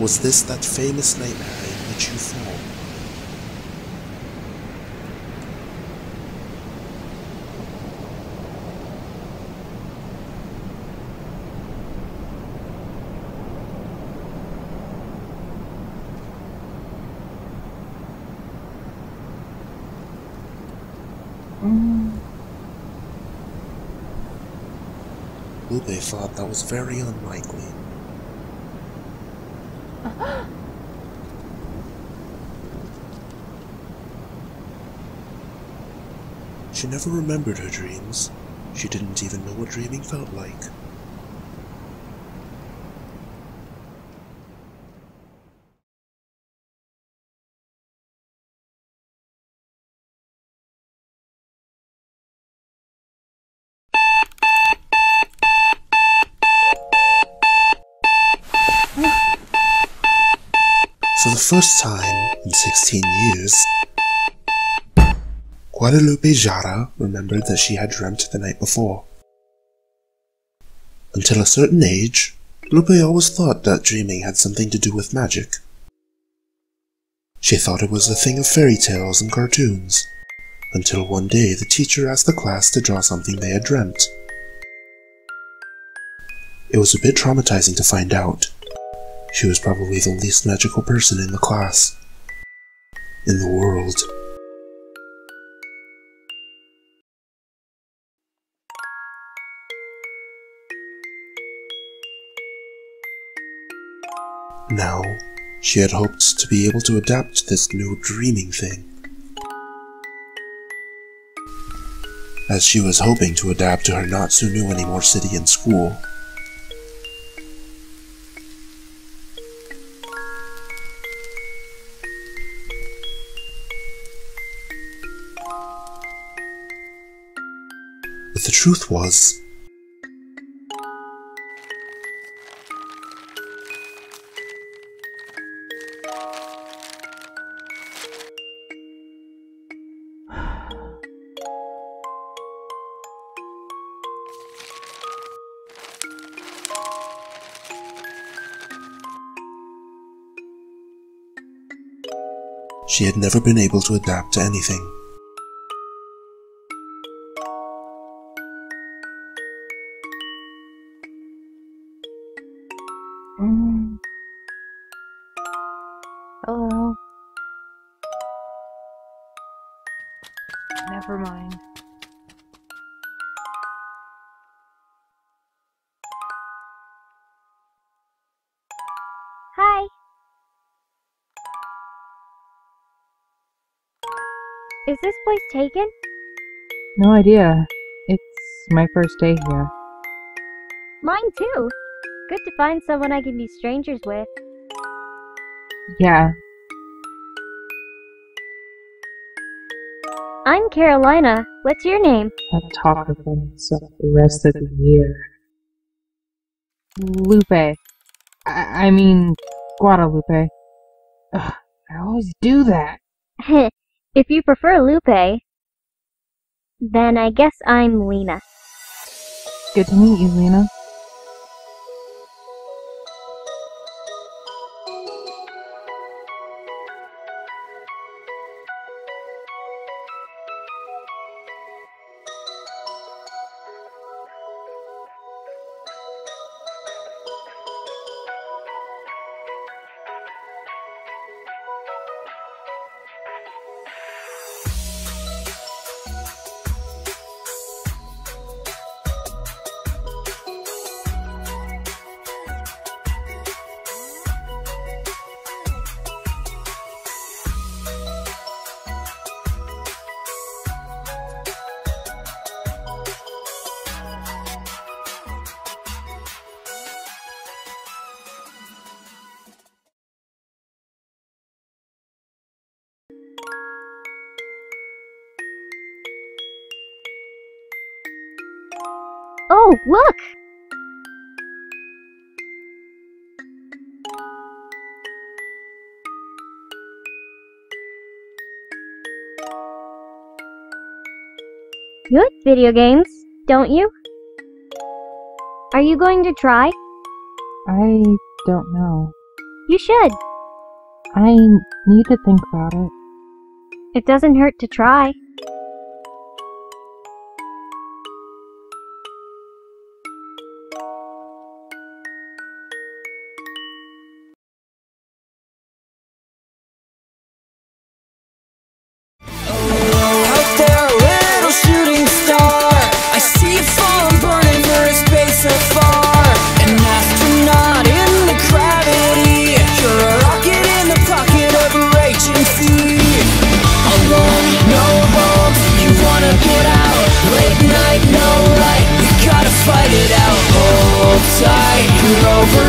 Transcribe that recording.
Was this that famous nightmare in which you fall? Mm. Lupe thought that was very unlikely. She never remembered her dreams. She didn't even know what dreaming felt like. First time in 16 years, Guadalupe Jara remembered that she had dreamt the night before. Until a certain age, Lupe always thought that dreaming had something to do with magic. She thought it was a thing of fairy tales and cartoons, until one day the teacher asked the class to draw something they had dreamt. It was a bit traumatizing to find out. She was probably the least magical person in the class. In the world. Now, she had hoped to be able to adapt to this new dreaming thing. As she was hoping to adapt to her not so new anymore city and school, But the truth was, she had never been able to adapt to anything. Mm. Hello. Never mind. Hi. Is this place taken? No idea. It's my first day here. Mine too. Good to find someone I can be strangers with. Yeah, I'm Carolina. What's your name? I'll talk about myself the rest of the year. Lupe. I, I mean, Guadalupe. Ugh, I always do that. if you prefer Lupe, then I guess I'm Lena. Good to meet you, Lena. Oh, look! You like video games, don't you? Are you going to try? I don't know. You should. I need to think about it. It doesn't hurt to try. Space afar. An astronaut in the gravity. You're a rocket in the pocket of. Alone, no home, you wanna get out. Late night, no light, you gotta fight it out. Hold tight, you're over